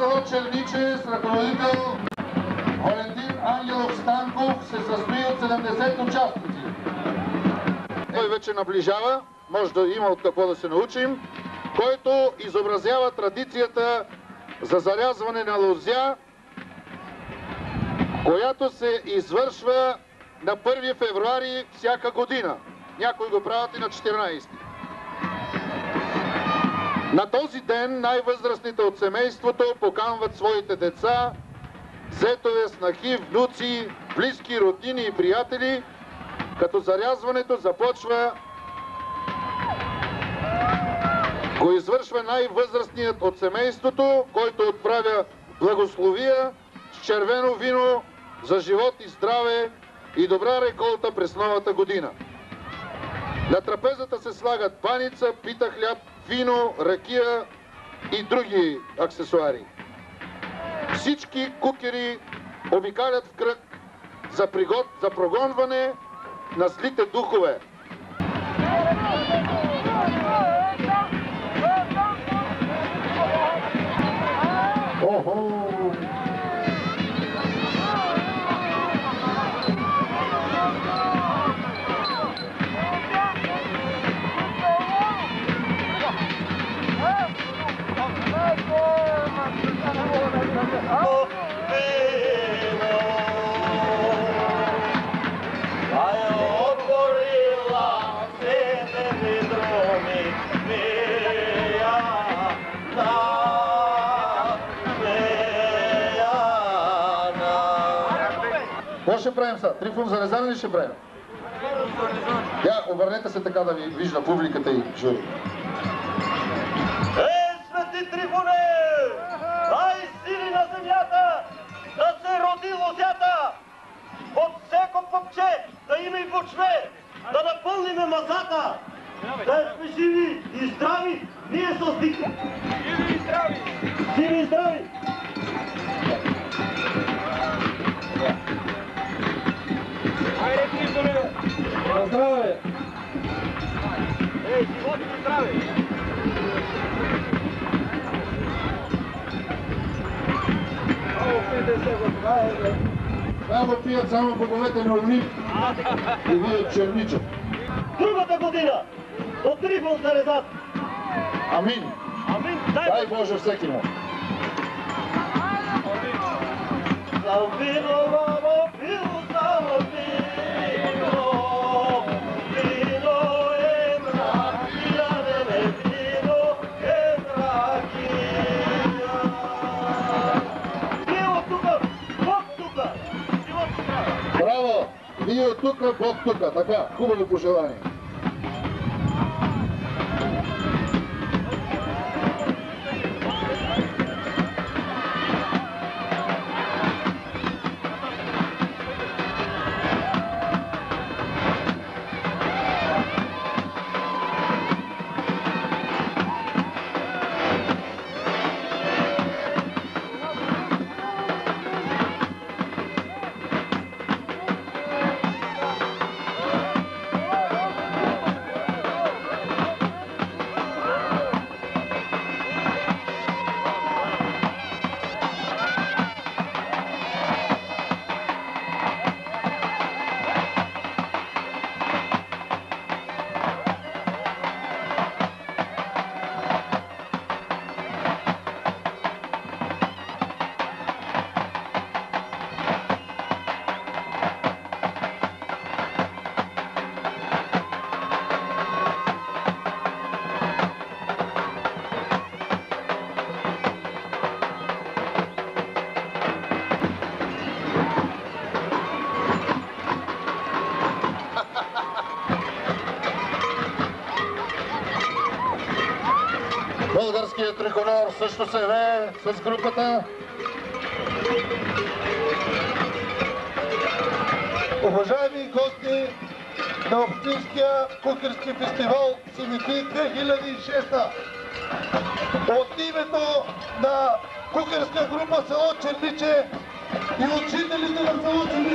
село Черниче с ръководител Валентин Ангелов Станков се състои от 70 участници. Той вече наближава, може да има от какво да се научим, който изобразява традицията за зарязване на лозя, която се извършва на 1 февруари всяка година. Някои го правят и на 14. На този ден най-възрастните от семейството поканват своите деца, зетове, снахи, внуци, близки, роднини и приятели, като зарязването започва го извършва най-възрастният от семейството, който отправя благословия с червено вино за живот и здраве и добра реколта през новата година. На трапезата се слагат паница, пита хляб, вино, ракия и други аксесуари. Всички кукери обикалят в кръг за, пригод, за прогонване на злите духове. Охо! Какво ще правим сега? Трифон зарезане ли ще правим? Я, обърнете се така да ви вижда публиката и жури. Ей, свети Трифоне! Дай сили на земята да се роди лозята! От всеко пъпче да има и почне! Да напълниме мазата! Да сме живи и здрави! Ние с дика! Здраве! Ей, живот и здраве! Това го пият само боговете на Олимп и вие черничат. Другата година! От Трифон зарезат! Амин. Амин! Дай Боже всеки му. За ее только, Бог только. такая Кубок пожеланий. Българският триколор също се вее с групата. Уважаеми гости на Общинския кухарски фестивал Синики 2006 от името на кухарска група село Черниче и учителите на село Черниче